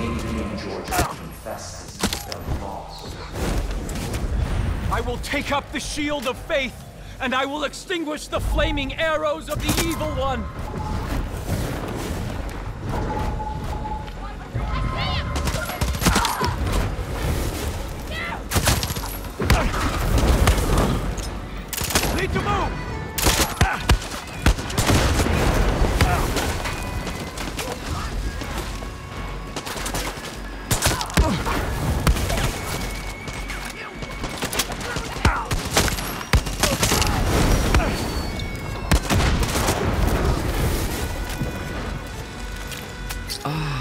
Confesses loss. I will take up the shield of faith, and I will extinguish the flaming arrows of the evil one. Need to move! Ah.